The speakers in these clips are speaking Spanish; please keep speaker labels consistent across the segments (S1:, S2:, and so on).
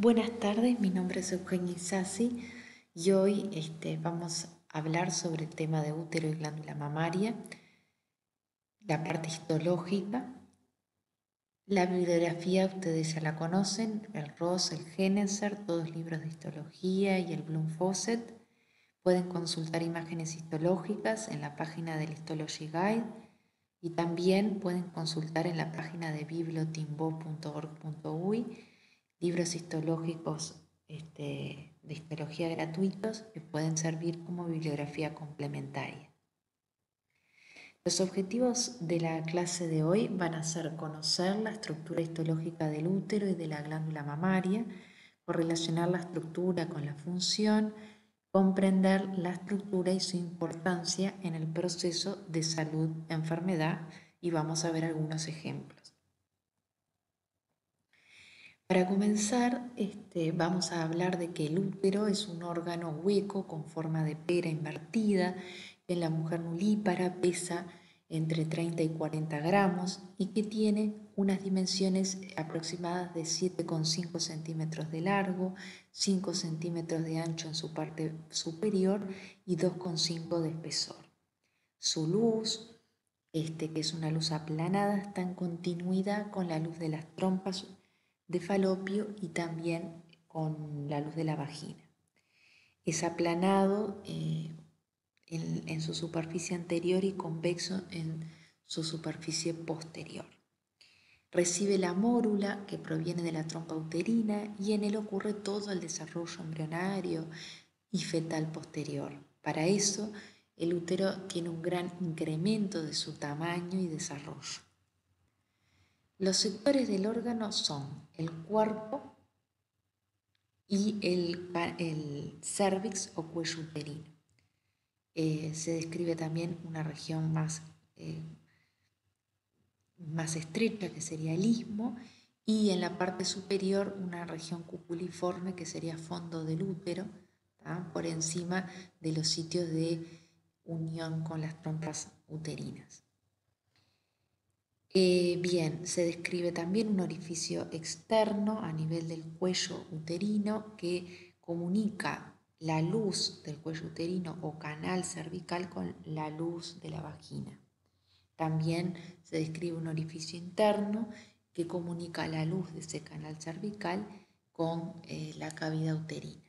S1: Buenas tardes, mi nombre es Eugenia Isasi y hoy este, vamos a hablar sobre el tema de útero y glándula mamaria, la parte histológica. La bibliografía ustedes ya la conocen, el Ross, el Geneser, todos libros de histología y el Bloom Fawcett. Pueden consultar imágenes histológicas en la página del Histology Guide y también pueden consultar en la página de bibliotimbo.org.uy libros histológicos este, de histología gratuitos que pueden servir como bibliografía complementaria. Los objetivos de la clase de hoy van a ser conocer la estructura histológica del útero y de la glándula mamaria, correlacionar la estructura con la función, comprender la estructura y su importancia en el proceso de salud-enfermedad y vamos a ver algunos ejemplos. Para comenzar, este, vamos a hablar de que el útero es un órgano hueco con forma de pera invertida. En la mujer nulípara pesa entre 30 y 40 gramos y que tiene unas dimensiones aproximadas de 7,5 centímetros de largo, 5 centímetros de ancho en su parte superior y 2,5 de espesor. Su luz, este, que es una luz aplanada, está en continuidad con la luz de las trompas de falopio y también con la luz de la vagina. Es aplanado eh, en, su superficie anterior y convexo en su superficie posterior. Recibe la mórula que proviene de la trompa uterina y en él ocurre todo el desarrollo embrionario y fetal posterior. Para eso, el útero tiene un gran incremento de su tamaño y desarrollo. Los sectores del órgano son el cuerpo y el, cervix o cuello uterino. Eh, se describe también una región más, eh, más estrecha que sería el istmo y en la parte superior una región cupuliforme que sería fondo del útero, por encima de los sitios de unión con las trompas uterinas. Bien, se describe también un orificio externo a nivel del cuello uterino que comunica la luz del cuello uterino o canal cervical con la luz de la vagina. También se describe un orificio interno que comunica la luz de ese canal cervical con eh, la cavidad uterina.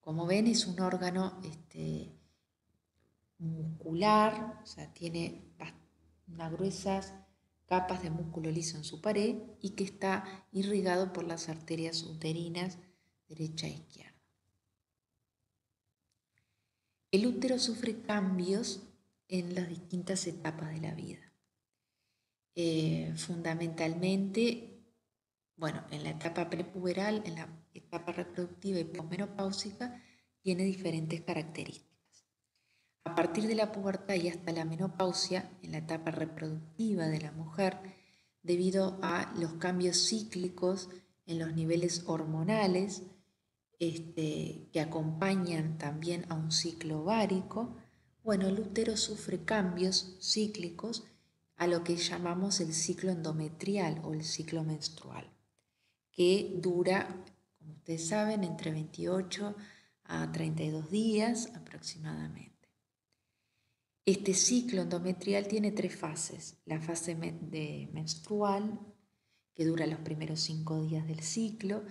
S1: Como ven, es un órgano este, muscular, o sea, tiene unas gruesas capas de músculo liso en su pared y que está irrigado por las arterias uterinas derecha e izquierda. El útero sufre cambios en las distintas etapas de la vida. Eh, fundamentalmente, bueno, en la etapa prepuberal, en la etapa reproductiva y posmenopáusica, tiene diferentes características. A partir de la pubertad y hasta la menopausia, en la etapa reproductiva de la mujer, debido a los cambios cíclicos en los niveles hormonales este, que acompañan también a un ciclo ovárico, bueno, el útero sufre cambios cíclicos a lo que llamamos el ciclo endometrial o el ciclo menstrual, que dura, como ustedes saben, entre 28 a 32 días aproximadamente. Este ciclo endometrial tiene tres fases. La fase de menstrual, que dura los primeros cinco días del ciclo,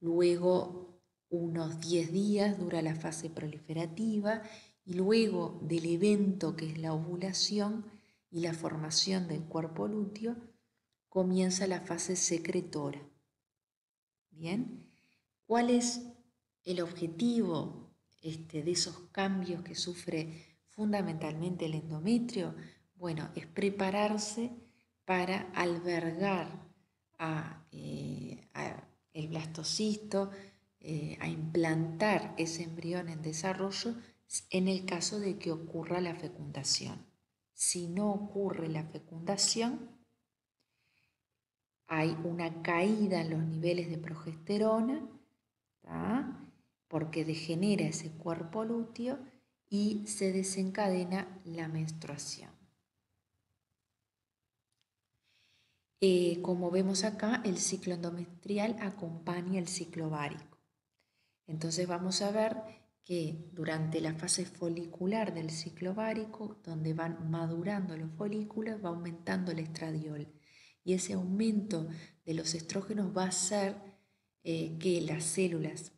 S1: luego unos diez días dura la fase proliferativa y luego del evento que es la ovulación y la formación del cuerpo lúteo, comienza la fase secretora. Bien, ¿cuál es el objetivo este, de esos cambios que sufre fundamentalmente el endometrio, bueno, es prepararse para albergar a, eh, el blastocisto, eh, a implantar ese embrión en desarrollo en el caso de que ocurra la fecundación. Si no ocurre la fecundación, hay una caída en los niveles de progesterona, porque degenera ese cuerpo lúteo y se desencadena la menstruación. Eh, como vemos acá, el ciclo endometrial acompaña el ciclo ovárico. Entonces vamos a ver que durante la fase folicular del ciclo ovárico, donde van madurando los folículos, va aumentando el estradiol. Y ese aumento de los estrógenos va a hacer eh, que las células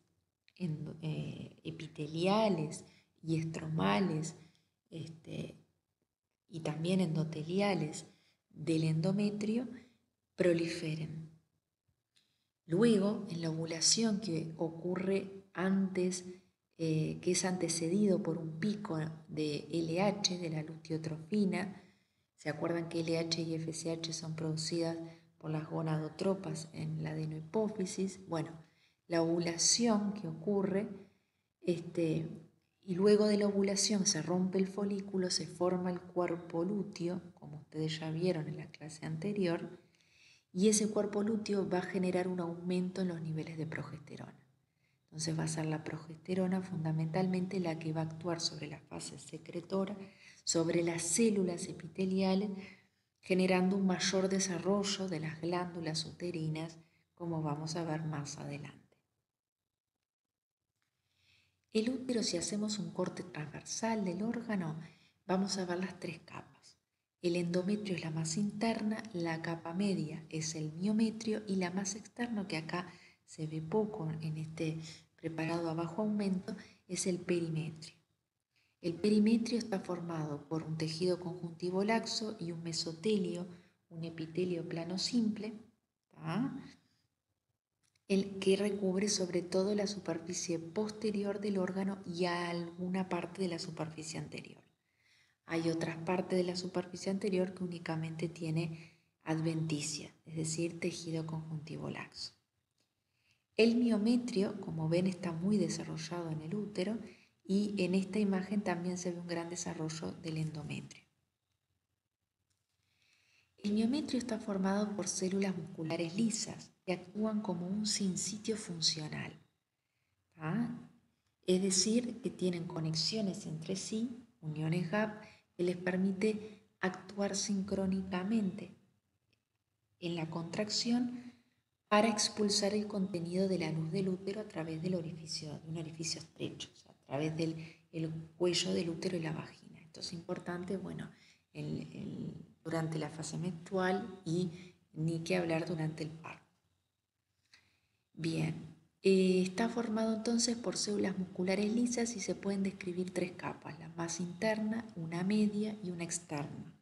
S1: eh, epiteliales y estromales este, y también endoteliales del endometrio proliferen. Luego, en la ovulación que ocurre antes, eh, que es antecedido por un pico de LH, de la lutiotrofina, ¿se acuerdan que LH y FSH son producidas por las gonadotropas en la adenohipófisis? Bueno, la ovulación que ocurre, este, y luego de la ovulación se rompe el folículo, se forma el cuerpo lúteo, como ustedes ya vieron en la clase anterior, y ese cuerpo lúteo va a generar un aumento en los niveles de progesterona. Entonces va a ser la progesterona fundamentalmente la que va a actuar sobre la fase secretora, sobre las células epiteliales, generando un mayor desarrollo de las glándulas uterinas, como vamos a ver más adelante. El útero, si hacemos un corte transversal del órgano, vamos a ver las tres capas. El endometrio es la más interna, la capa media es el miometrio y la más externa, que acá se ve poco en este preparado a bajo aumento, es el perimetrio. El perimetrio está formado por un tejido conjuntivo laxo y un mesotelio, un epitelio plano simple, el que recubre sobre todo la superficie posterior del órgano y alguna parte de la superficie anterior. Hay otras partes de la superficie anterior que únicamente tiene adventicia, es decir, tejido conjuntivo laxo. El miometrio, como ven, está muy desarrollado en el útero y en esta imagen también se ve un gran desarrollo del endometrio. El miometrio está formado por células musculares lisas que actúan como un sinsitio funcional. Es decir, que tienen conexiones entre sí, uniones GAP, que les permite actuar sincrónicamente en la contracción para expulsar el contenido de la luz del útero a través del orificio, de un orificio estrecho, a través del cuello del útero y la vagina. Esto es importante, bueno, durante la fase menstrual y ni que hablar durante el parto. Bien, eh, está formado entonces por células musculares lisas y se pueden describir tres capas, la más interna, una media y una externa.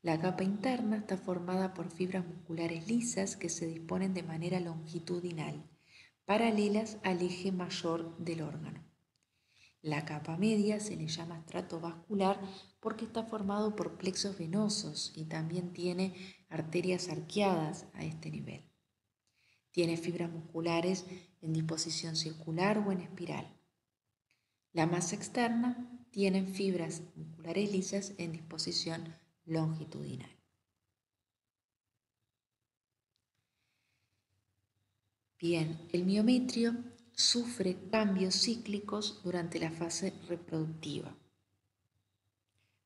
S1: La capa interna está formada por fibras musculares lisas que se disponen de manera longitudinal, paralelas al eje mayor del órgano. La capa media se le llama estrato vascular porque está formado por plexos venosos y también tiene arterias arqueadas a este nivel. Tiene fibras musculares en disposición circular o en espiral. La masa externa tiene fibras musculares lisas en disposición longitudinal. Bien, el miometrio sufre cambios cíclicos durante la fase reproductiva,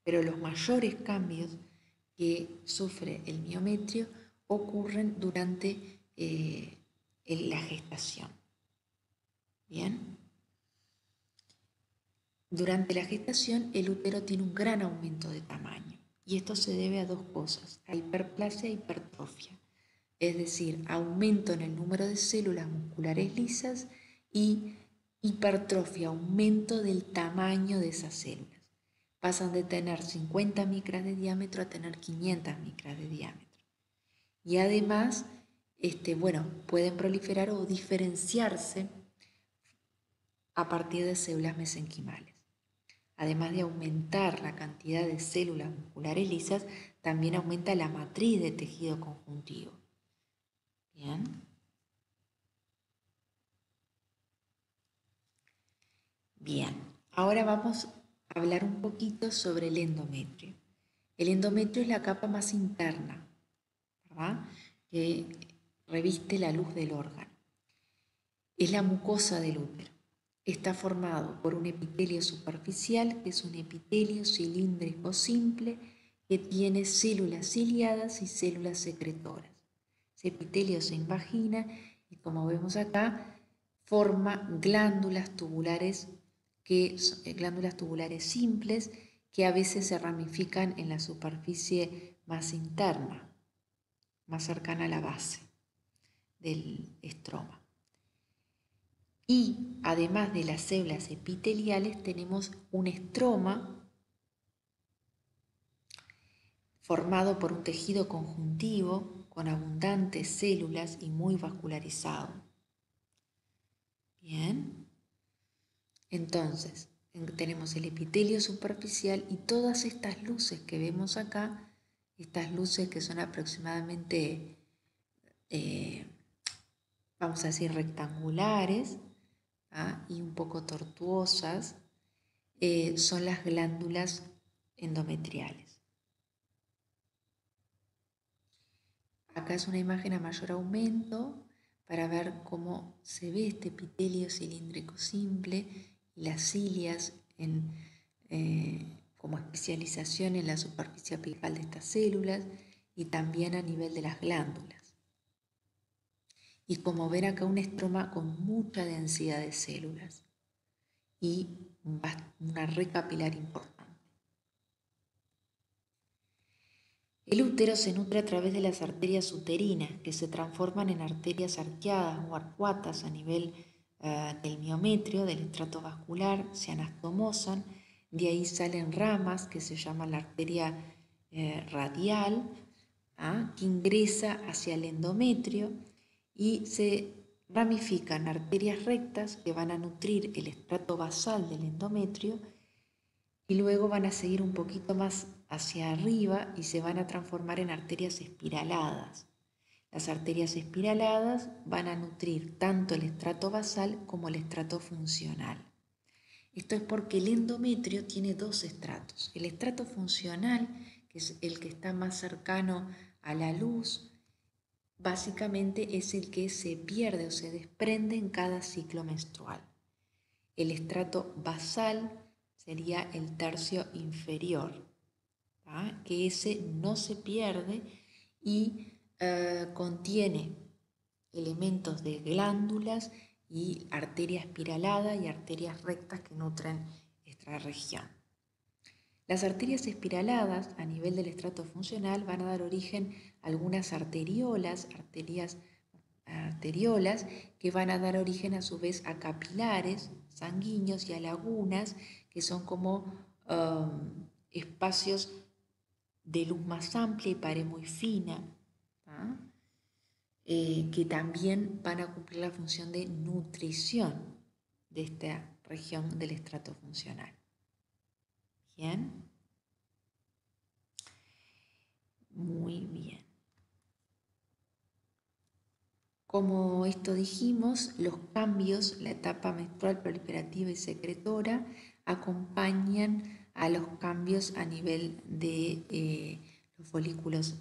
S1: pero los mayores cambios que sufre el miometrio ocurren durante eh, la gestación. Bien. Durante la gestación el útero tiene un gran aumento de tamaño y esto se debe a dos cosas, a hiperplasia e hipertrofia, es decir, aumento en el número de células musculares lisas y hipertrofia, aumento del tamaño de esas células. Pasan de tener 50 micras de diámetro a tener 500 micras de diámetro. Y además este, bueno, pueden proliferar o diferenciarse a partir de células mesenquimales. Además de aumentar la cantidad de células musculares lisas, también aumenta la matriz de tejido conjuntivo. Bien. Bien, ahora vamos a hablar un poquito sobre el endometrio. El endometrio es la capa más interna, ¿verdad? reviste la luz del órgano. Es la mucosa del útero. Está formado por un epitelio superficial, que es un epitelio cilíndrico simple, que tiene células ciliadas y células secretoras. Ese epitelio se invagina y como vemos acá, forma glándulas tubulares, que, eh, glándulas tubulares simples que a veces se ramifican en la superficie más interna, más cercana a la base del estroma. Y además de las células epiteliales tenemos un estroma formado por un tejido conjuntivo con abundantes células y muy vascularizado. Bien. Entonces, tenemos el epitelio superficial y todas estas luces que vemos acá, estas luces que son aproximadamente, eh, vamos a decir, rectangulares, ¿ah? y un poco tortuosas eh, son las glándulas endometriales. Acá es una imagen a mayor aumento para ver cómo se ve este epitelio cilíndrico simple las cilias en, eh, como especialización en la superficie apical de estas células y también a nivel de las glándulas y como ver acá un estroma con mucha densidad de células y una red capilar importante. El útero se nutre a través de las arterias uterinas, que se transforman en arterias arqueadas o arcuatas a nivel eh, del miometrio, del estrato vascular, se anastomosan, de ahí salen ramas que se llama la arteria eh, radial, ¿ah? que ingresa hacia el endometrio y se ramifican arterias rectas que van a nutrir el estrato basal del endometrio y luego van a seguir un poquito más hacia arriba y se van a transformar en arterias espiraladas. Las arterias espiraladas van a nutrir tanto el estrato basal como el estrato funcional. Esto es porque el endometrio tiene dos estratos. El estrato funcional, que es el que está más cercano a la luz, básicamente es el que se pierde o se desprende en cada ciclo menstrual. El estrato basal sería el tercio inferior, que ese no se pierde y eh, contiene elementos de glándulas y arteria espiralada y arterias rectas que nutren esta región. Las arterias espiraladas a nivel del estrato funcional van a dar origen algunas arteriolas, arterias, arteriolas que van a dar origen a su vez a capilares sanguíneos y a lagunas que son como um, espacios de luz más amplia y pared muy fina, eh, que también van a cumplir la función de nutrición de esta región del estrato funcional. Bien. Muy bien. Como esto dijimos, los cambios, la etapa menstrual proliferativa y secretora, acompañan a los cambios a nivel de eh, los folículos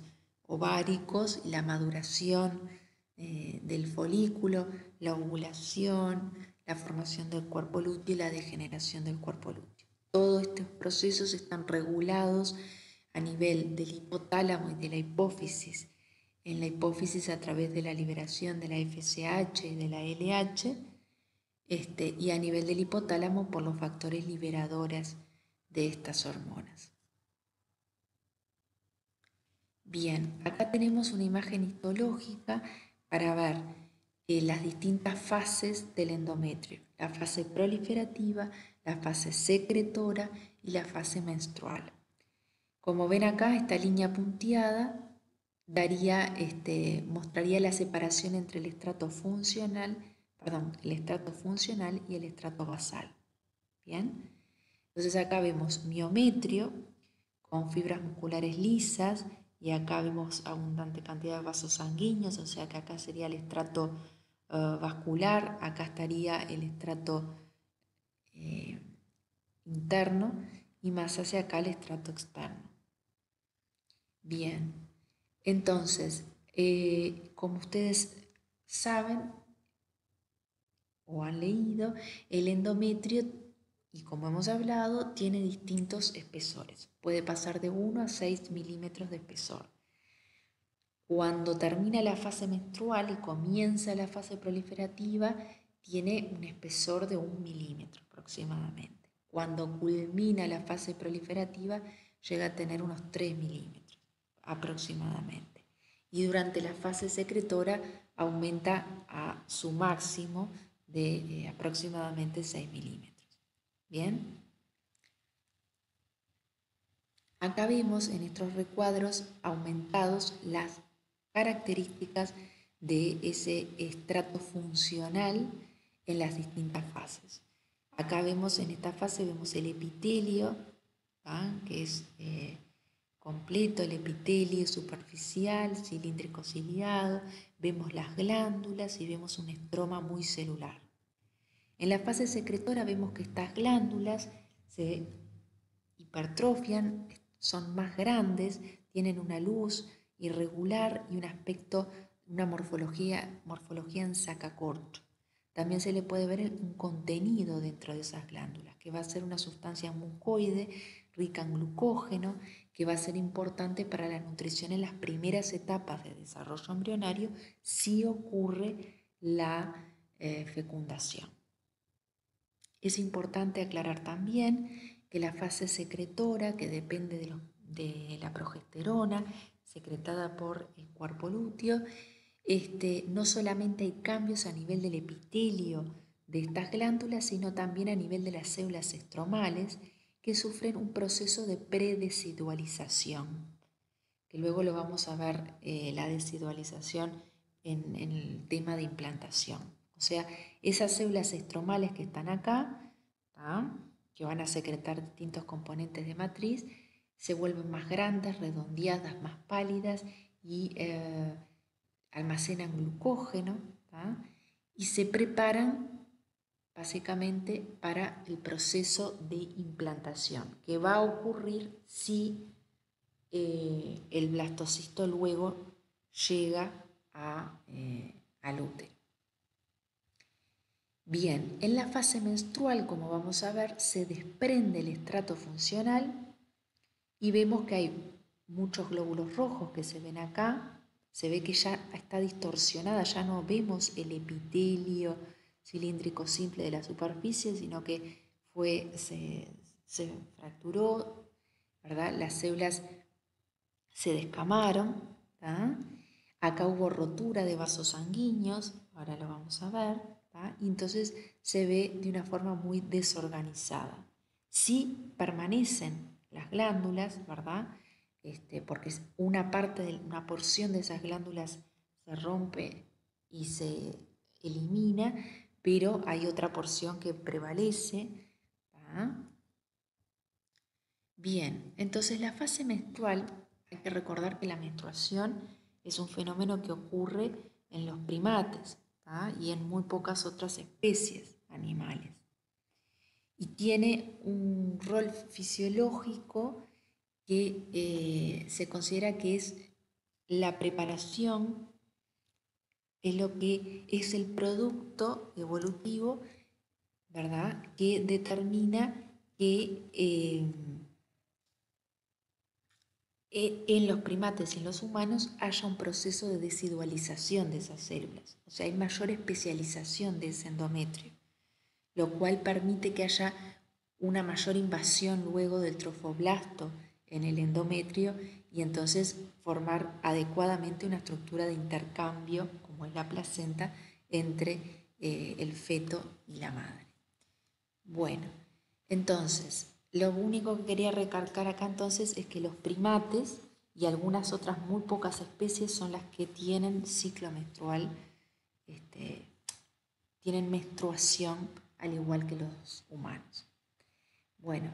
S1: ováricos, la maduración eh, del folículo, la ovulación, la formación del cuerpo lúteo y la degeneración del cuerpo lúteo. Todos estos procesos están regulados a nivel del hipotálamo y de la hipófisis en la hipófisis a través de la liberación de la FSH y de la LH, este, y a nivel del hipotálamo por los factores liberadores de estas hormonas. Bien, acá tenemos una imagen histológica para ver eh, las distintas fases del endometrio, la fase proliferativa, la fase secretora y la fase menstrual. Como ven acá, esta línea punteada daría, este, mostraría la separación entre el estrato funcional, perdón, el estrato funcional y el estrato basal. Bien, entonces acá vemos miometrio con fibras musculares lisas y acá vemos abundante cantidad de vasos sanguíneos, o sea que acá sería el estrato eh, vascular, acá estaría el estrato eh, interno y más hacia acá el estrato externo. Bien, entonces, eh, como ustedes saben o han leído, el endometrio y como hemos hablado, tiene distintos espesores. Puede pasar de 1 a 6 milímetros de espesor. Cuando termina la fase menstrual y comienza la fase proliferativa, tiene un espesor de 1 milímetro aproximadamente. Cuando culmina la fase proliferativa, llega a tener unos 3 milímetros aproximadamente. Y durante la fase secretora aumenta a su máximo de eh, aproximadamente 6 milímetros. Bien. Acá vemos en estos recuadros aumentados las características de ese estrato funcional en las distintas fases. Acá vemos en esta fase vemos el epitelio, que es eh, completo, el epitelio superficial, cilíndrico ciliado, vemos las glándulas y vemos un estroma muy celular. En la fase secretora vemos que estas glándulas se hipertrofian, son más grandes, tienen una luz irregular y un aspecto, una morfología, morfología en sacacorcho. También se le puede ver un contenido dentro de esas glándulas, que va a ser una sustancia mucoide rica en glucógeno, que va a ser importante para la nutrición en las primeras etapas de desarrollo embrionario si ocurre la eh, fecundación. Es importante aclarar también que la fase secretora, que depende de, la progesterona secretada por el cuerpo lúteo, este, no solamente hay cambios a nivel del epitelio de estas glándulas, sino también a nivel de las células estromales que sufren un proceso de predesidualización, que luego lo vamos a ver eh, la desidualización en el tema de implantación. O sea, esas células estromales que están acá, que van a secretar distintos componentes de matriz, se vuelven más grandes, redondeadas, más pálidas y eh, almacenan glucógeno y se preparan básicamente para el proceso de implantación que va a ocurrir si eh, el blastocisto luego llega eh, al útero. Bien, en la fase menstrual, como vamos a ver, se desprende el estrato funcional y vemos que hay muchos glóbulos rojos que se ven acá. Se ve que ya está distorsionada, ya no vemos el epitelio cilíndrico simple de la superficie, sino que fue, se, fracturó, ¿verdad? Las células se descamaron. Acá hubo rotura de vasos sanguíneos, ahora lo vamos a ver y entonces se ve de una forma muy desorganizada. Si permanecen las glándulas, ¿verdad? Este, porque una parte, una porción de esas glándulas se rompe y se elimina, pero hay otra porción que prevalece. Bien, entonces la fase menstrual, hay que recordar que la menstruación es un fenómeno que ocurre en los primates, ¿ah? y en muy pocas otras especies animales. Y tiene un rol fisiológico que eh, se considera que es la preparación, es lo que es el producto evolutivo, ¿verdad? Que determina que eh, en los primates y en los humanos haya un proceso de desidualización de esas células, o sea, hay mayor especialización de ese endometrio, lo cual permite que haya una mayor invasión luego del trofoblasto en el endometrio y entonces formar adecuadamente una estructura de intercambio, como es la placenta, entre eh, el feto y la madre. Bueno, entonces, lo único que quería recalcar acá entonces es que los primates y algunas otras muy pocas especies son las que tienen ciclo menstrual, este, tienen menstruación al igual que los humanos. Bueno,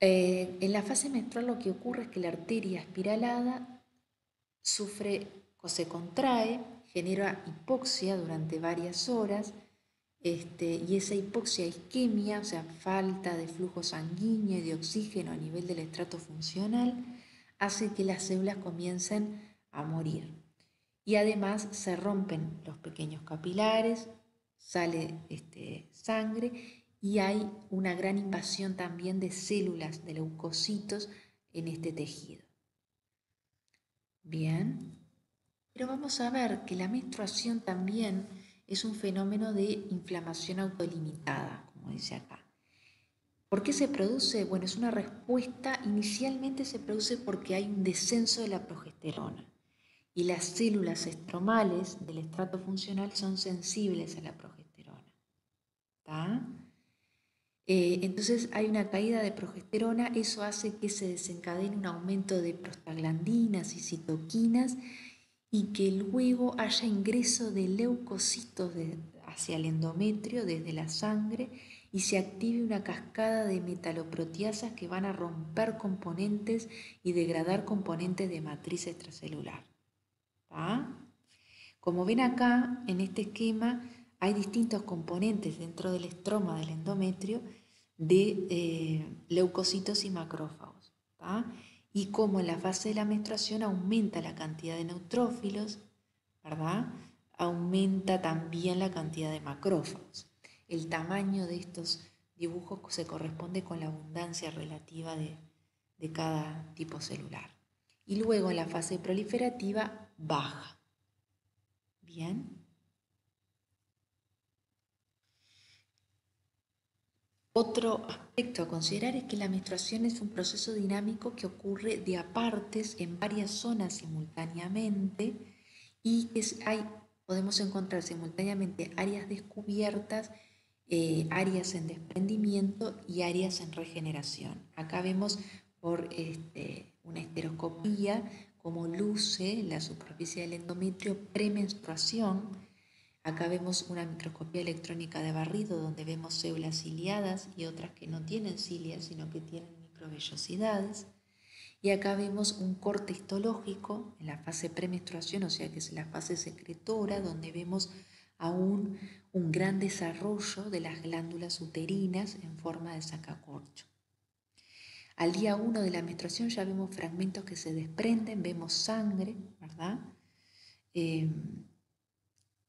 S1: eh, en la fase menstrual lo que ocurre es que la arteria espiralada sufre o se contrae, genera hipoxia durante varias horas, este, y esa hipoxia isquemia, o sea, falta de flujo sanguíneo y de oxígeno a nivel del estrato funcional, hace que las células comiencen a morir. Y además se rompen los pequeños capilares, sale este, sangre y hay una gran invasión también de células de leucocitos en este tejido. Bien, pero vamos a ver que la menstruación también es un fenómeno de inflamación autolimitada, como dice acá. ¿Por qué se produce? Bueno, es una respuesta, inicialmente se produce porque hay un descenso de la progesterona y las células estromales del estrato funcional son sensibles a la progesterona. Eh, entonces hay una caída de progesterona, eso hace que se desencadene un aumento de prostaglandinas y citoquinas y que luego haya ingreso de leucocitos hacia el endometrio desde la sangre y se active una cascada de metaloproteasas que van a romper componentes y degradar componentes de matriz extracelular. Como ven acá, en este esquema, hay distintos componentes dentro del estroma del endometrio de eh, leucocitos y macrófagos. Y como en la fase de la menstruación aumenta la cantidad de neutrófilos, ¿verdad? aumenta también la cantidad de macrófagos el tamaño de estos dibujos se corresponde con la abundancia relativa de, cada tipo celular. Y luego en la fase proliferativa baja. Bien. Otro aspecto a considerar es que la menstruación es un proceso dinámico que ocurre de apartes en varias zonas simultáneamente y que hay, podemos encontrar simultáneamente áreas descubiertas eh, áreas en desprendimiento y áreas en regeneración. Acá vemos por este, una esteroscopía cómo luce la superficie del endometrio premenstruación. Acá vemos una microscopía electrónica de barrido donde vemos células ciliadas y otras que no tienen cilias sino que tienen microvellosidades. Y acá vemos un corte histológico en la fase premenstruación, o sea que es la fase secretora, donde vemos aún un gran desarrollo de las glándulas uterinas en forma de sacacorcho. Al día 1 de la menstruación ya vemos fragmentos que se desprenden, vemos sangre, ¿verdad? Em,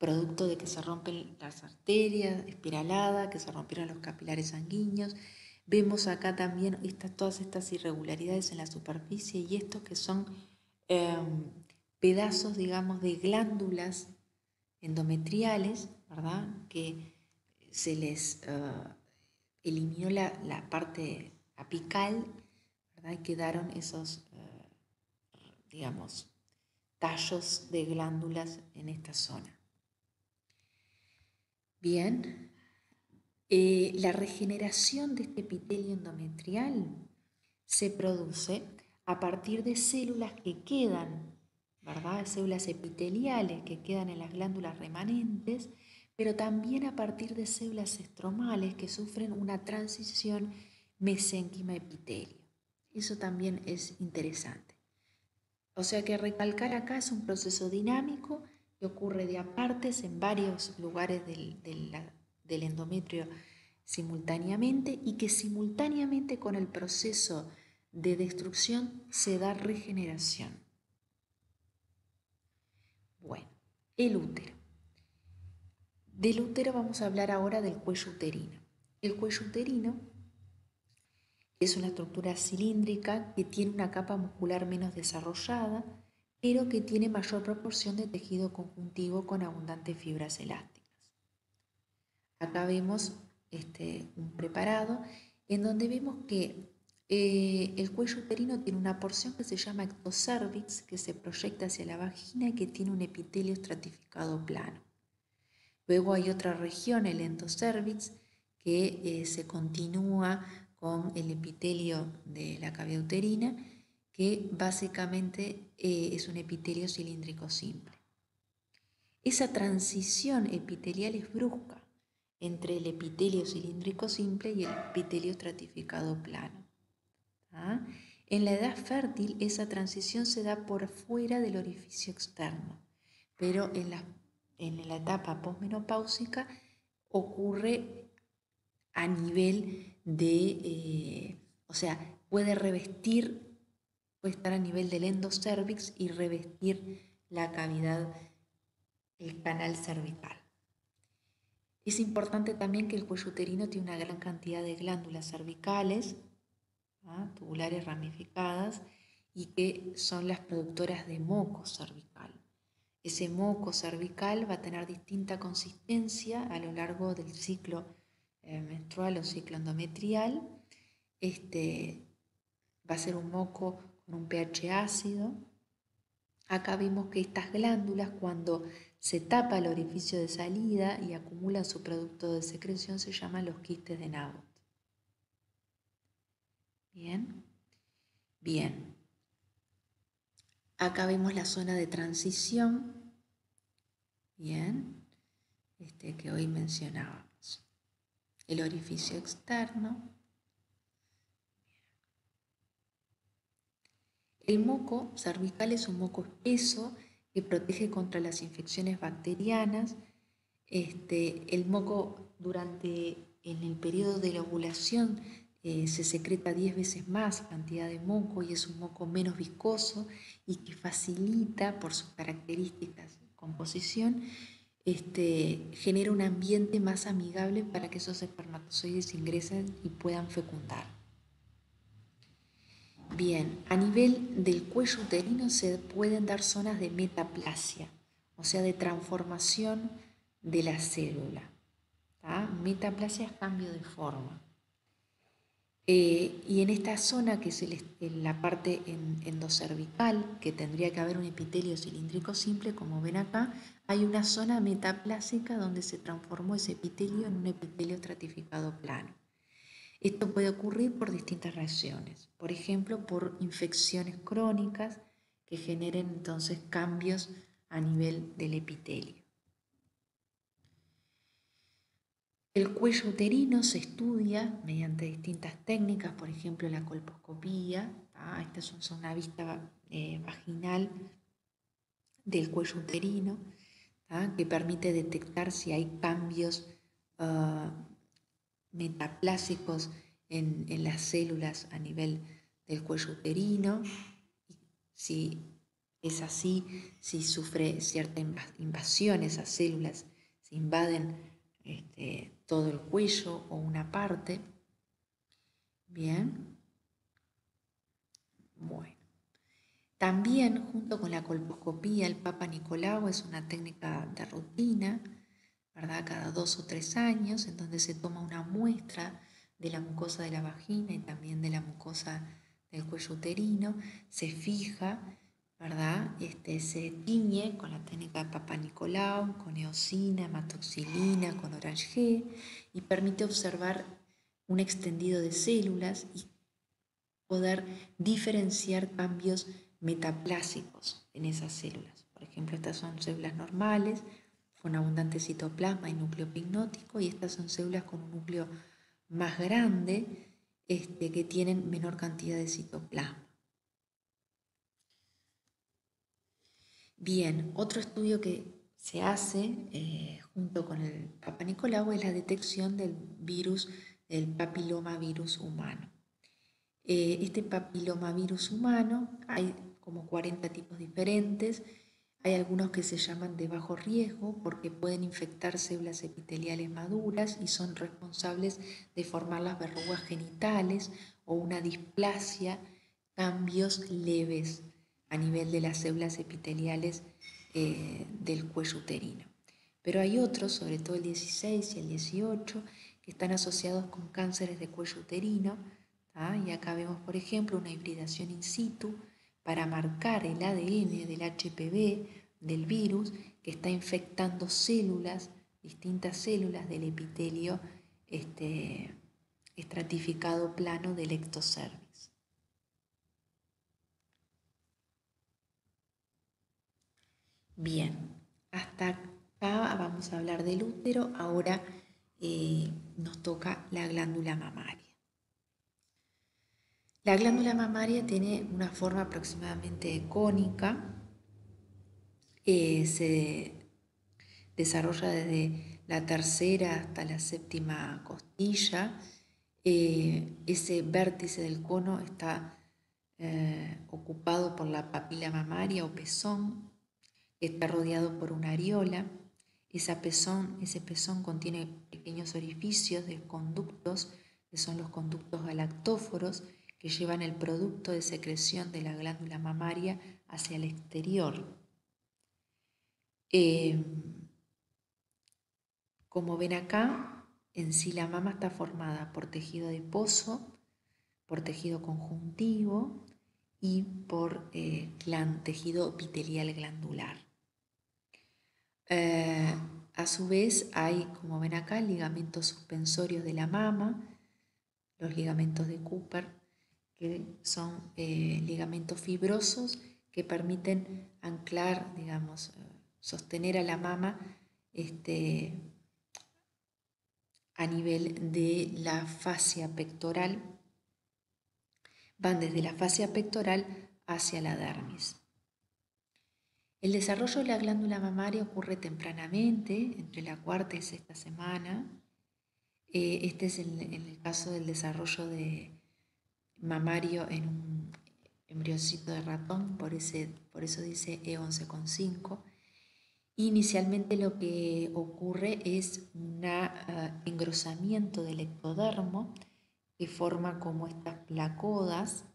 S1: producto de que se rompen las arterias espiraladas, que se rompieron los capilares sanguíneos. Vemos acá también todas estas irregularidades en la superficie y estos que son em, pedazos, digamos, de glándulas endometriales, ¿verdad? Que se les eh, eliminó la, parte apical, ¿verdad? Y quedaron esos, eh, digamos, tallos de glándulas en esta zona. Bien, eh, la regeneración de este epitelio endometrial se produce a partir de células que quedan ¿verdad? Células epiteliales que quedan en las glándulas remanentes, pero también a partir de células estromales que sufren una transición mesénquima-epitelio. Eso también es interesante. O sea que recalcar acá es un proceso dinámico que ocurre de apartes en varios lugares del, del endometrio simultáneamente y que simultáneamente con el proceso de destrucción se da regeneración. Bueno, el útero. Del útero vamos a hablar ahora del cuello uterino. El cuello uterino es una estructura cilíndrica que tiene una capa muscular menos desarrollada, pero que tiene mayor proporción de tejido conjuntivo con abundantes fibras elásticas. Acá vemos este, un preparado en donde vemos que eh, el cuello uterino tiene una porción que se llama ectocervix, que se proyecta hacia la vagina y que tiene un epitelio estratificado plano. Luego hay otra región, el endocervix, que eh, se continúa con el epitelio de la cavidad uterina, que básicamente eh, es un epitelio cilíndrico simple. Esa transición epitelial es brusca entre el epitelio cilíndrico simple y el epitelio estratificado plano. ¿ah? En la edad fértil esa transición se da por fuera del orificio externo, pero en la, en la etapa posmenopáusica ocurre a nivel de, eh, o sea, puede revestir, puede estar a nivel del endocervix y revestir la cavidad, el canal cervical. Es importante también que el cuello uterino tiene una gran cantidad de glándulas cervicales, ¿ah? tubulares ramificadas, y que son las productoras de moco cervical. Ese moco cervical va a tener distinta consistencia a lo largo del ciclo eh, menstrual o ciclo endometrial. Este, va a ser un moco un pH ácido. Acá vemos que estas glándulas cuando se tapa el orificio de salida y acumulan su producto de secreción se llaman los quistes de Nabot. Bien, bien. Acá vemos la zona de transición, bien, este que hoy mencionábamos. El orificio externo. El moco cervical es un moco espeso que protege contra las infecciones bacterianas. Este, el moco durante en el periodo de la ovulación eh, se secreta 10 veces más cantidad de moco y es un moco menos viscoso y que facilita por sus características composición, este, genera un ambiente más amigable para que esos espermatozoides ingresen y puedan fecundar. Bien, a nivel del cuello uterino se pueden dar zonas de metaplasia, o sea, de transformación de la célula. Metaplasia es cambio de forma. Eh, y en esta zona, que es la parte endocervical, que tendría que haber un epitelio cilíndrico simple, como ven acá, hay una zona metaplásica donde se transformó ese epitelio en un epitelio estratificado plano. Esto puede ocurrir por distintas reacciones, por ejemplo, por infecciones crónicas que generen entonces cambios a nivel del epitelio. El cuello uterino se estudia mediante distintas técnicas, por ejemplo la colposcopía. Esta es una vista eh, vaginal del cuello uterino que permite detectar si hay cambios ah, metaplásicos en, en, las células a nivel del cuello uterino. Si es así, si sufre cierta invasión, esas células se invaden este, todo el cuello o una parte. Bien. Bueno. También, junto con la colposcopía, el Papa Nicolau es una técnica de rutina, ¿verdad? Cada dos o tres años, en donde se toma una muestra de la mucosa de la vagina y también de la mucosa del cuello uterino, se fija ¿verdad? Este, se tiñe con la técnica de Papa Nicolau, con eosina, hematoxilina, con orange G y permite observar un extendido de células y poder diferenciar cambios metaplásicos en esas células. Por ejemplo, estas son células normales con abundante citoplasma y núcleo pignótico y estas son células con un núcleo más grande este, que tienen menor cantidad de citoplasma. Bien, otro estudio que se hace eh, junto con el Papa Nicolau es la detección del virus, del papilomavirus humano. Eh, este papilomavirus humano, hay como 40 tipos diferentes, hay algunos que se llaman de bajo riesgo porque pueden infectar células epiteliales maduras y son responsables de formar las verrugas genitales o una displasia, cambios leves a nivel de las células epiteliales eh, del cuello uterino. Pero hay otros, sobre todo el 16 y el 18, que están asociados con cánceres de cuello uterino. Y acá vemos, por ejemplo, una hibridación in situ para marcar el ADN del HPV, del virus, que está infectando células, distintas células del epitelio este, estratificado plano del ectocervix. Bien, hasta acá vamos a hablar del útero, ahora eh, nos toca la glándula mamaria. La glándula mamaria tiene una forma aproximadamente cónica, eh, se desarrolla desde la tercera hasta la séptima costilla. Eh, ese vértice del cono está ocupado por la papila mamaria o pezón está rodeado por una areola. ese pezón contiene pequeños orificios de conductos, que son los conductos galactóforos, que llevan el producto de secreción de la glándula mamaria hacia el exterior. Eh, como ven acá, en sí la mama está formada por tejido adiposo, por tejido conjuntivo y por eh, tejido epitelial glandular. Eh, a su vez hay, como ven acá, ligamentos suspensorios de la mama, los ligamentos de Cooper, son eh, ligamentos fibrosos que permiten anclar, digamos, sostener a la mama este, a nivel de la fascia pectoral, van desde la fascia pectoral hacia la dermis. El desarrollo de la glándula mamaria ocurre tempranamente, entre la cuarta y sexta semana. Eh, este es el caso del desarrollo de mamario en un embriocito de ratón, por, ese, por eso dice E11,5. Inicialmente lo que ocurre es un ah, engrosamiento del ectodermo que forma como estas placodas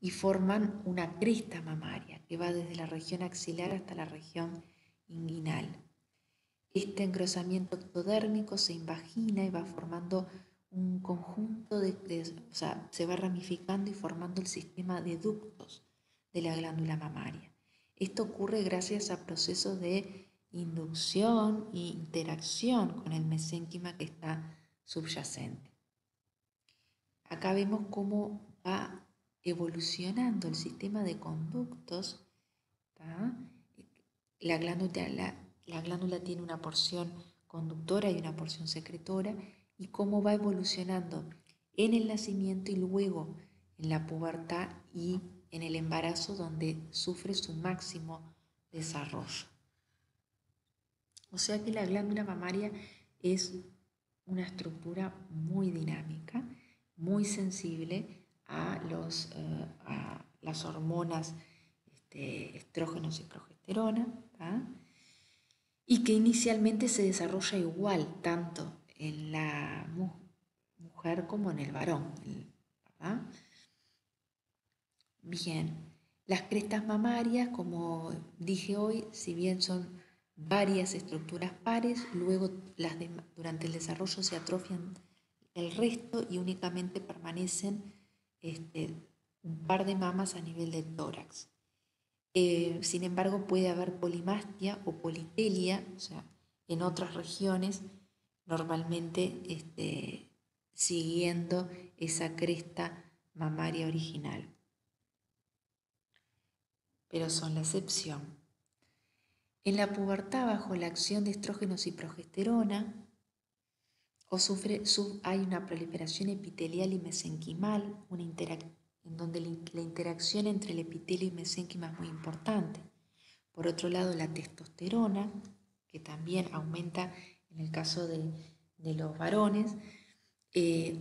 S1: y forman una cresta mamaria que va desde la región axilar hasta la región inguinal. Este engrosamiento ectodérmico se invagina y va formando un conjunto de, o sea, se va ramificando y formando el sistema de ductos de la glándula mamaria. Esto ocurre gracias a procesos de inducción e interacción con el mesénquima que está subyacente. Acá vemos cómo va evolucionando el sistema de conductos. La, glándula, la glándula tiene una porción conductora y una porción secretora y cómo va evolucionando en el nacimiento y luego en la pubertad y en el embarazo donde sufre su máximo desarrollo. O sea que la glándula mamaria es una estructura muy dinámica, muy sensible a, los, eh, a las hormonas este, estrógenos y progesterona, y que inicialmente se desarrolla igual tanto en la mujer como en el varón. Bien, las crestas mamarias, como dije hoy, si bien son varias estructuras pares, luego las durante el desarrollo se atrofian el resto y únicamente permanecen este, un par de mamas a nivel del tórax. Eh, sin embargo, puede haber polimastia o politelia, o sea, en otras regiones, normalmente este, siguiendo esa cresta mamaria original pero son la excepción. En la pubertad, bajo la acción de estrógenos y progesterona, o sufre, hay una proliferación epitelial y mesenquimal, una en donde la interacción entre el epitelio y mesénquima es muy importante. Por otro lado, la testosterona, que también aumenta en el caso de, los varones, eh,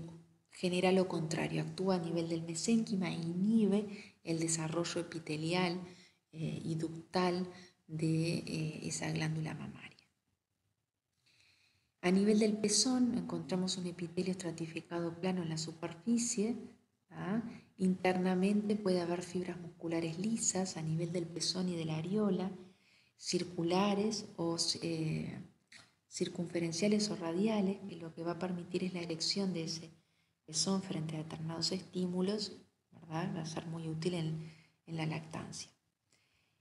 S1: genera lo contrario, actúa a nivel del mesénquima e inhibe el desarrollo epitelial eh, y ductal de eh, esa glándula mamaria. A nivel del pezón encontramos un epitelio estratificado plano en la superficie. Internamente puede haber fibras musculares lisas a nivel del pezón y de la areola, circulares o circunferenciales o radiales, que lo que va a permitir es la erección de ese pezón frente a determinados estímulos, ¿verdad? va a ser muy útil en, la lactancia.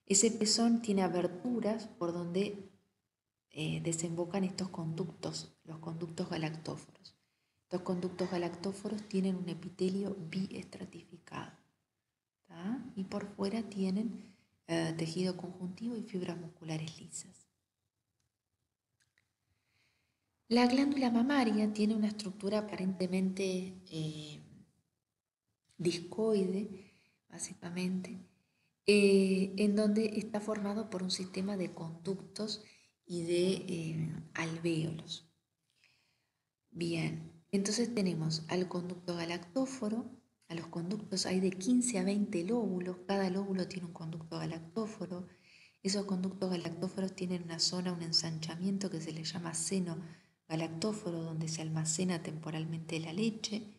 S1: Ese pezón tiene aberturas por donde eh, desembocan estos conductos, los conductos galactóforos. Estos conductos galactóforos tienen un epitelio biestratificado y por fuera tienen eh, tejido conjuntivo y fibras musculares lisas. La glándula mamaria tiene una estructura aparentemente eh, discoide, básicamente, eh, en donde está formado por un sistema de conductos y de eh, alvéolos. Bien, entonces tenemos al conducto galactóforo, a los conductos hay de 15 a 20 lóbulos, cada lóbulo tiene un conducto galactóforo, Esos conductos galactóforos tienen una zona, un ensanchamiento que se le llama seno galactóforo, donde se almacena temporalmente la leche,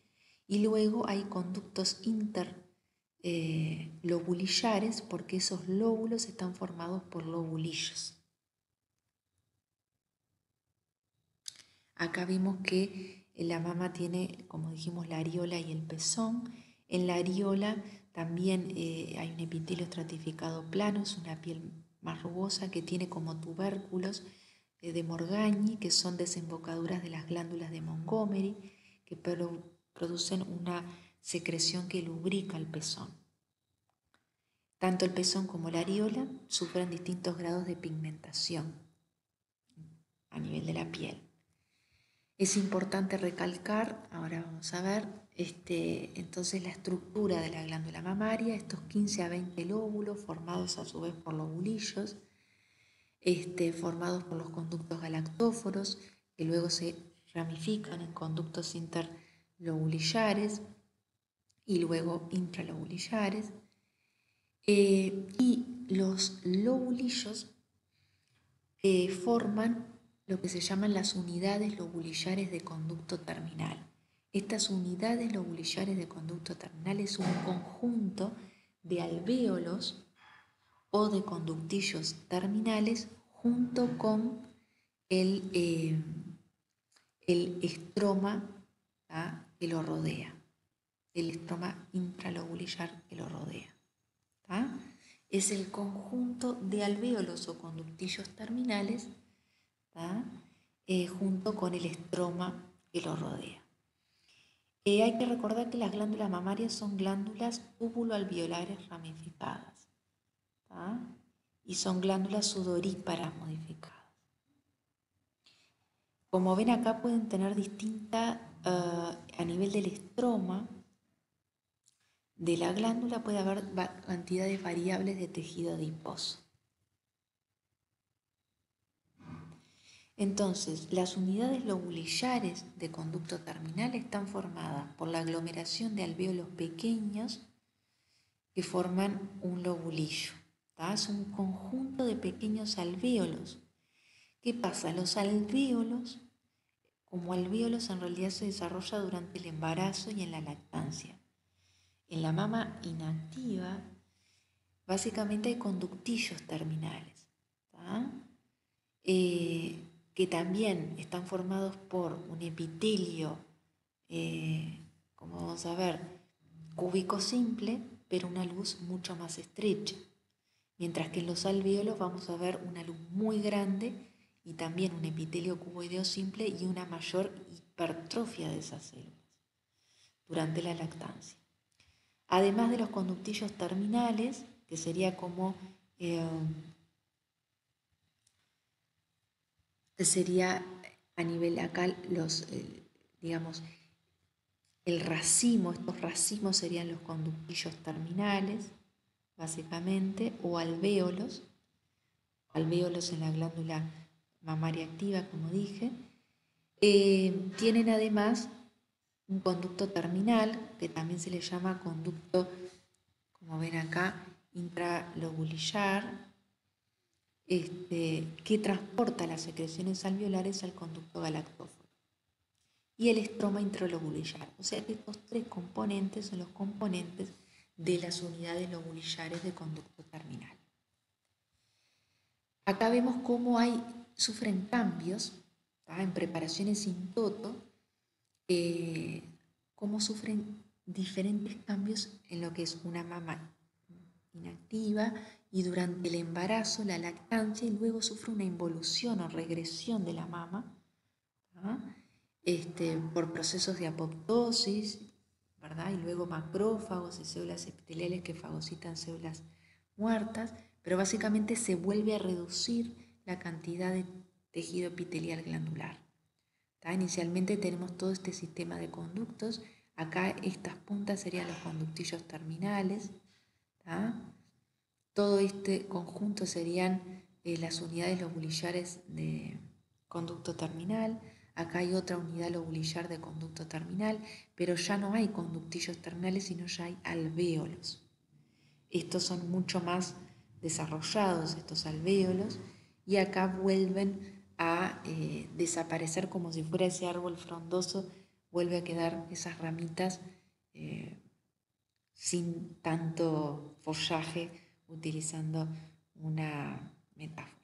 S1: y luego hay conductos interlobulillares, eh, porque esos lóbulos están formados por lobulillos. Acá vimos que la mama tiene, como dijimos, la areola y el pezón. En la areola también eh, hay un epitelio estratificado plano, es una piel más rugosa que tiene como tubérculos de Morgagni, que son desembocaduras de las glándulas de Montgomery, que producen una secreción que lubrica el pezón. Tanto el pezón como la areola sufren distintos grados de pigmentación a nivel de la piel. Es importante recalcar, ahora vamos a ver, este, entonces la estructura de la glándula mamaria, estos 15 a 20 lóbulos formados a su vez por lobulillos, este, formados por los conductos galactóforos, que luego se ramifican en conductos interlobulillares y luego intralobulillares. Eh, y los lobulillos eh, forman lo que se llaman las unidades lobulillares de conducto terminal. Estas unidades lobulillares de conducto terminal es un conjunto de alvéolos o de conductillos terminales junto con el, eh, el estroma que lo rodea, el estroma intralobulillar que lo rodea. Es el conjunto de alvéolos o conductillos terminales eh, junto con el estroma que lo rodea. Eh, hay que recordar que las glándulas mamarias son glándulas alveolares ramificadas y son glándulas sudoríparas modificadas. Como ven acá pueden tener distinta, eh, a nivel del estroma, de la glándula puede haber cantidades variables de tejido adiposo. Entonces, las unidades lobulillares de conducto terminal están formadas por la aglomeración de alvéolos pequeños que forman un lobulillo. Es un conjunto de pequeños alvéolos. ¿Qué pasa? Los alvéolos, como alvéolos, en realidad se desarrolla durante el embarazo y en la lactancia. En la mama inactiva, básicamente hay conductillos terminales. Eh, que también están formados por un epitelio, eh, como vamos a ver, cúbico simple, pero una luz mucho más estrecha. Mientras que en los alvéolos vamos a ver una luz muy grande y también un epitelio cuboideo simple y una mayor hipertrofia de esas células durante la lactancia. Además de los conductillos terminales, que sería como eh, sería a nivel acá los, eh, digamos, el racimo, estos racimos serían los conductillos terminales, básicamente, o alvéolos, alvéolos en la glándula mamaria activa, como dije. Eh, tienen además un conducto terminal, que también se le llama conducto, como ven acá, intralobulillar, este, que transporta las secreciones alveolares al conducto galactóforo y el estroma intralobulillar. O sea que estos tres componentes son los componentes de las unidades lobulillares de conducto terminal. Acá vemos cómo sufren cambios en preparaciones in toto, eh, cómo sufren diferentes cambios en lo que es una mama inactiva y durante el embarazo, la lactancia y luego sufre una involución o regresión de la mama este, por procesos de apoptosis, y luego macrófagos y células epiteliales que fagocitan células muertas, pero básicamente se vuelve a reducir la cantidad de tejido epitelial glandular. Inicialmente tenemos todo este sistema de conductos, acá estas puntas serían los conductillos terminales, todo este conjunto serían eh, las unidades lobulillares de conducto terminal. Acá hay otra unidad lobulillar de conducto terminal, pero ya no hay conductillos terminales, sino ya hay alvéolos. Estos son mucho más desarrollados estos alvéolos y acá vuelven a eh, desaparecer como si fuera ese árbol frondoso, vuelve a quedar esas ramitas eh, sin tanto follaje, utilizando una metáfora.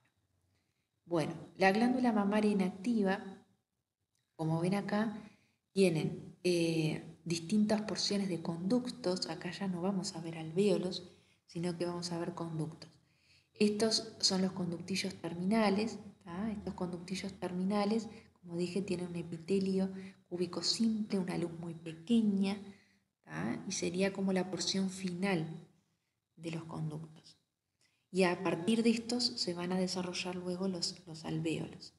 S1: Bueno, la glándula mamaria inactiva, como ven acá, tienen eh, distintas porciones de conductos, acá ya no vamos a ver alvéolos, sino que vamos a ver conductos. Estos son los conductillos terminales, estos conductillos terminales, como dije, tienen un epitelio cúbico simple, una luz muy pequeña, y sería como la porción final de los conductos. Y a partir de estos se van a desarrollar luego los, los alvéolos.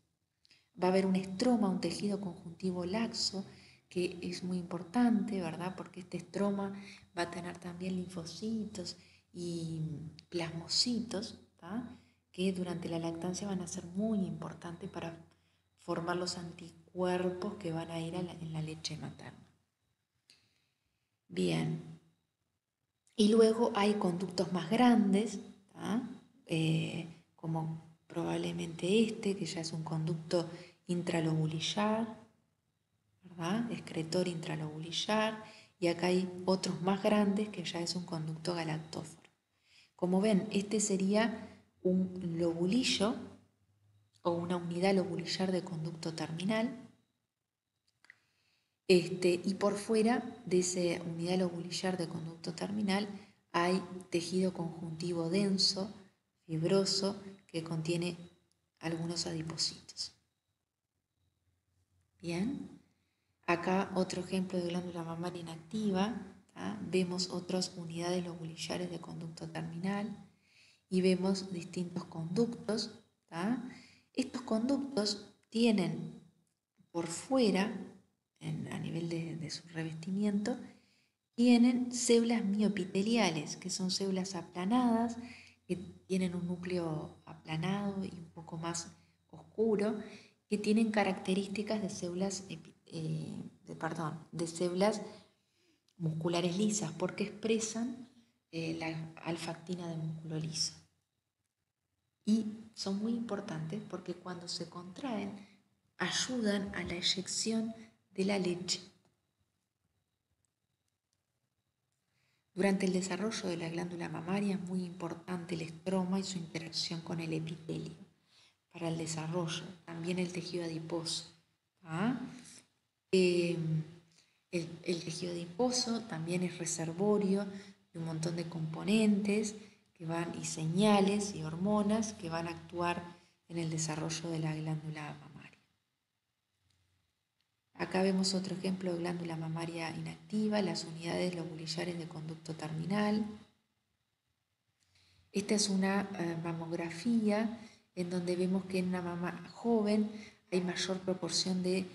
S1: Va a haber un estroma, un tejido conjuntivo laxo, que es muy importante, ¿verdad? Porque este estroma va a tener también linfocitos y plasmocitos, que durante la lactancia van a ser muy importantes para formar los anticuerpos que van a ir en la leche materna. Bien, y luego hay conductos más grandes, eh, como probablemente este, que ya es un conducto intralobulillar, ¿verdad? excretor intralobulillar, y acá hay otros más grandes que ya es un conducto galactóforo. Como ven, este sería un lobulillo o una unidad lobulillar de conducto terminal. Este, y por fuera de esa unidad lobulillar de conducto terminal hay tejido conjuntivo denso, fibroso, que contiene algunos adipocitos. Bien, acá otro ejemplo de glándula mamaria inactiva. Vemos otras unidades lobulillares de conducto terminal y vemos distintos conductos. Estos conductos tienen por fuera, a nivel de, su revestimiento, tienen células miopiteliales, que son células aplanadas, que tienen un núcleo aplanado y un poco más oscuro, que tienen características de células, eh, de, perdón, de células musculares lisas, porque expresan eh, la alfactina de músculo liso y son muy importantes porque cuando se contraen ayudan a la eyección de la leche. Durante el desarrollo de la glándula mamaria es muy importante el estroma y su interacción con el epitelio para el desarrollo, también el tejido adiposo. ¿ah? Eh, el, tejido adiposo también es reservorio de un montón de componentes van, y señales y hormonas que van a actuar en el desarrollo de la glándula mamaria. Acá vemos otro ejemplo de glándula mamaria inactiva, las unidades lobulillares de conducto terminal. Esta es una eh, mamografía en donde vemos que en una mamá joven hay mayor proporción de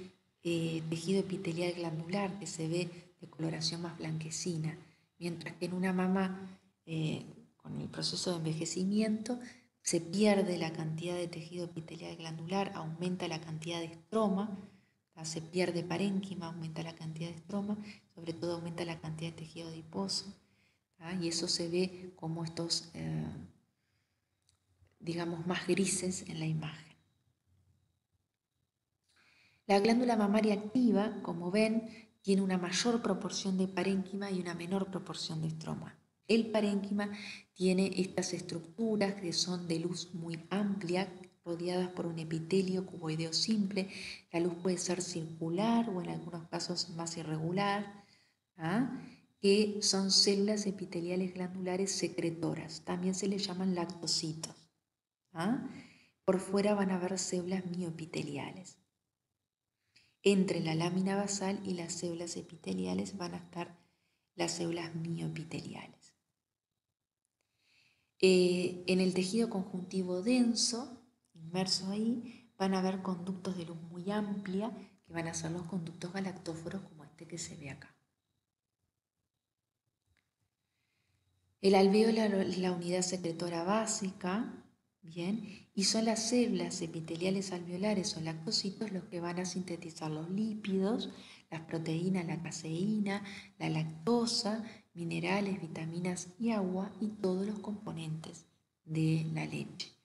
S1: eh, tejido epitelial glandular que se ve de coloración más blanquecina, mientras que en una mamá eh, con el proceso de envejecimiento se pierde la cantidad de tejido epitelial glandular, aumenta la cantidad de estroma, se pierde parénquima, aumenta la cantidad de estroma, sobre todo aumenta la cantidad de tejido adiposo, y eso se ve como estos, eh, digamos, más grises en la imagen. La glándula mamaria activa, como ven, tiene una mayor proporción de parénquima y una menor proporción de estroma. El parénquima tiene estas estructuras que son de luz muy amplia, rodeadas por un epitelio cuboideo simple. La luz puede ser circular o en algunos casos más irregular, ¿ah? que son células epiteliales glandulares secretoras. También se les llaman lactocitos. ¿ah? Por fuera van a haber células miopiteliales. Entre la lámina basal y las células epiteliales van a estar las células miopiteliales. Eh, en el tejido conjuntivo denso, inmerso ahí, van a haber conductos de luz muy amplia, que van a ser los conductos galactóforos como este que se ve acá. El alvéolo es la unidad secretora básica, bien, y son las células epiteliales alveolares o lactocitos los que van a sintetizar los lípidos, las proteínas, la caseína, la lactosa minerales, vitaminas y agua y todos los componentes de la leche.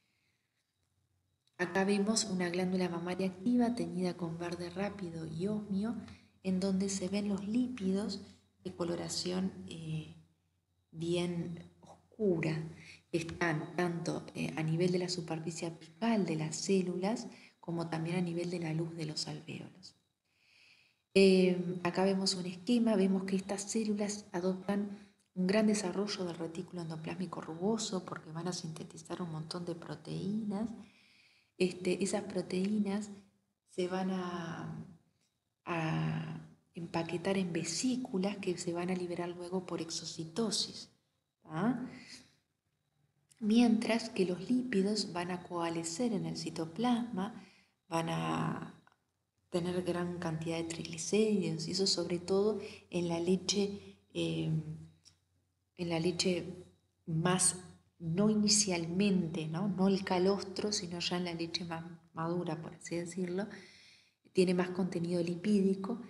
S1: Acá vemos una glándula mamaria activa teñida con verde rápido y osmio, en donde se ven los lípidos de coloración eh, bien oscura, están tanto eh, a nivel de la superficie apical de las células como también a nivel de la luz de los alvéolos. Eh, acá vemos un esquema, vemos que estas células adoptan un gran desarrollo del retículo endoplásmico rugoso porque van a sintetizar un montón de proteínas este, esas proteínas se van a, empaquetar en vesículas que se van a liberar luego por exocitosis. Mientras que los lípidos van a coalescer en el citoplasma, van a tener gran cantidad de triglicéridos, y eso sobre todo en la leche, eh, en la leche más no inicialmente, ¿no? no el calostro, sino ya en la leche más madura, por así decirlo, tiene más contenido lipídico,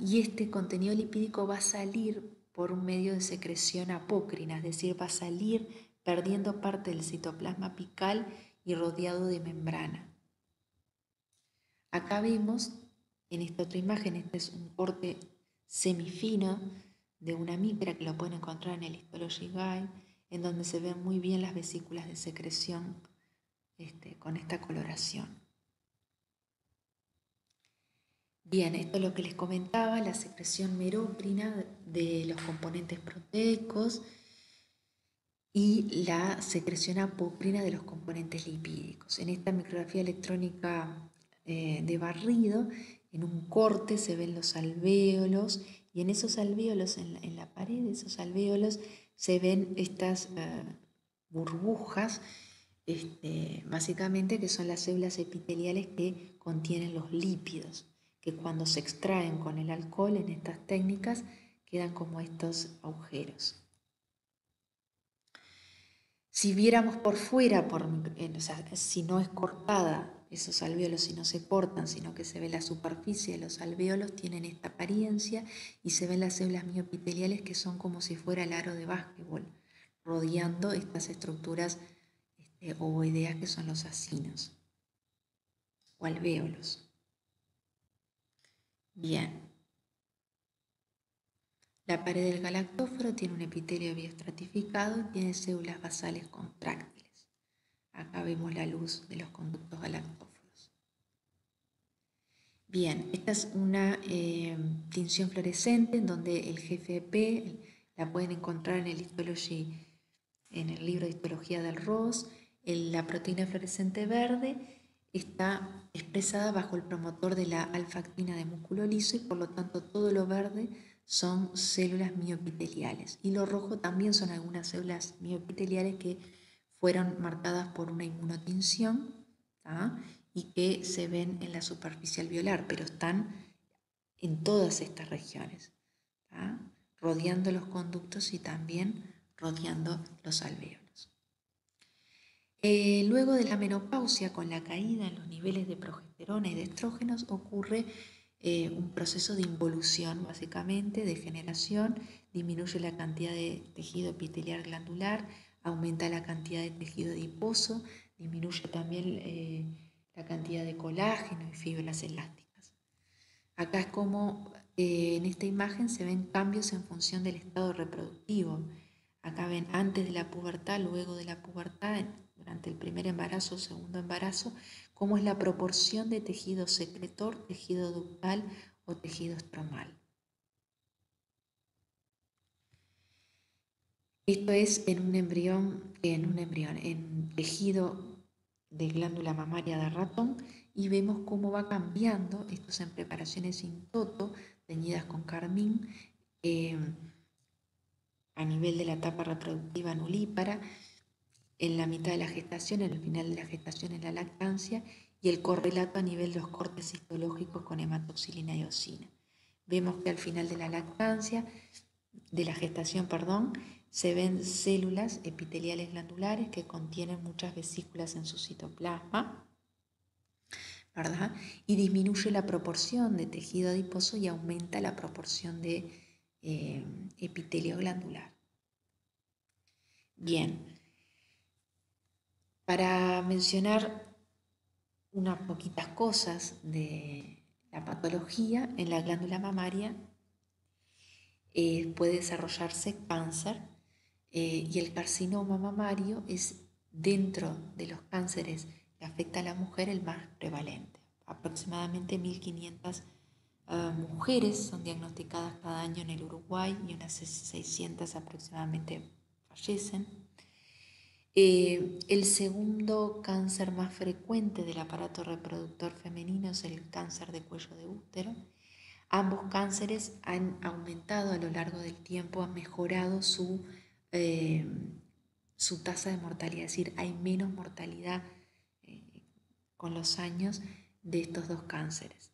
S1: y este contenido lipídico va a salir por un medio de secreción apócrina, es decir, va a salir perdiendo parte del citoplasma apical y rodeado de membrana. Acá vemos, en esta otra imagen, este es un corte semifino de una micra que lo pueden encontrar en el Histology en donde se ven muy bien las vesículas de secreción este, con esta coloración. Bien, esto es lo que les comentaba, la secreción merócrina de los componentes proteicos y la secreción apócrina de los componentes lipídicos. En esta micrografía electrónica eh, de barrido, en un corte se ven los alvéolos y en esos alvéolos, en en la pared de esos alvéolos, se ven estas eh, burbujas, este, básicamente que son las células epiteliales que contienen los lípidos, que cuando se extraen con el alcohol en estas técnicas quedan como estos agujeros. Si viéramos por fuera, por, si no es cortada esos alvéolos, si no se cortan, sino que se ve la superficie de los alvéolos, tienen esta apariencia y se ven las células miopiteliales que son como si fuera el aro de básquetbol, rodeando estas estructuras este, ovoideas que son los acinos o alvéolos. Bien. La pared del galactóforo tiene un epitelio bioestratificado y tiene células basales contráctiles. Acá vemos la luz de los conductos galactóforos. Bien, esta es una eh, tinción fluorescente en donde el GFP la pueden encontrar en el histology, en el libro de histología del ROS. la proteína fluorescente verde está expresada bajo el promotor de la alfa-actina de músculo liso y por lo tanto todo lo verde son células miopiteliales. Y lo rojo también son algunas células miopiteliales que fueron marcadas por una inmunotinción y que se ven en la superficie alveolar, pero están en todas estas regiones, rodeando los conductos y también rodeando los alvéolos. Eh, luego de la menopausia, con la caída en los niveles de progesterona y de estrógenos, ocurre eh, un proceso de involución, básicamente, de generación, disminuye la cantidad de tejido epitelial glandular, aumenta la cantidad de tejido adiposo, disminuye también eh, la cantidad de colágeno y fibras elásticas. Acá es como eh, en esta imagen se ven cambios en función del estado reproductivo. Acá ven antes de la pubertad, luego de la pubertad, durante el primer embarazo segundo embarazo, cómo es la proporción de tejido secretor, tejido ductal o tejido estromal. Esto es en un embrión, en un embrión, en tejido de glándula mamaria de ratón y vemos cómo va cambiando, esto es en preparaciones sin toto, teñidas con carmín, em, a nivel de la etapa reproductiva nulípara, en la mitad de la gestación, en el final de la gestación, en la lactancia, y el correlato a nivel de los cortes histológicos con hematoxilina y osina. Vemos que al final de la lactancia, de la gestación, perdón, se ven células epiteliales glandulares que contienen muchas vesículas en su citoplasma, ¿verdad? Y disminuye la proporción de tejido adiposo y aumenta la proporción de eh, epitelio glandular. Bien, Para mencionar unas poquitas cosas de la patología, en la glándula mamaria eh, puede desarrollarse cáncer eh, y el carcinoma mamario es dentro de los cánceres que afecta a la mujer el más prevalente. Aproximadamente 1.500 ah, mujeres son diagnosticadas cada año en el Uruguay y unas 600 aproximadamente fallecen. Eh, el segundo cáncer más frecuente del aparato reproductor femenino es el cáncer de cuello de útero. Ambos cánceres han aumentado a lo largo del tiempo, han mejorado su eh, su tasa de mortalidad, es decir, hay menos mortalidad eh, con los años de estos dos cánceres,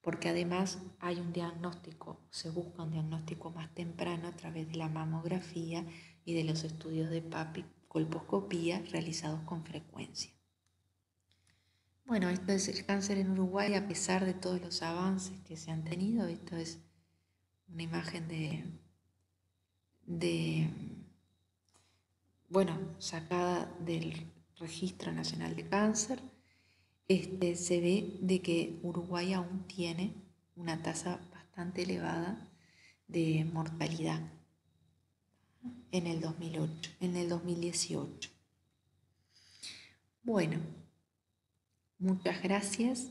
S1: porque además hay un diagnóstico, se busca un diagnóstico más temprano a través de la mamografía y de los estudios de PAPI, colposcopía realizados con frecuencia. Bueno, esto es el cáncer en Uruguay, a pesar de todos los avances que se han tenido, esto es una imagen de, de bueno, sacada del Registro Nacional de Cáncer, este, se ve de que Uruguay aún tiene una tasa bastante elevada de mortalidad en el 2008, en el 2018. Bueno, muchas gracias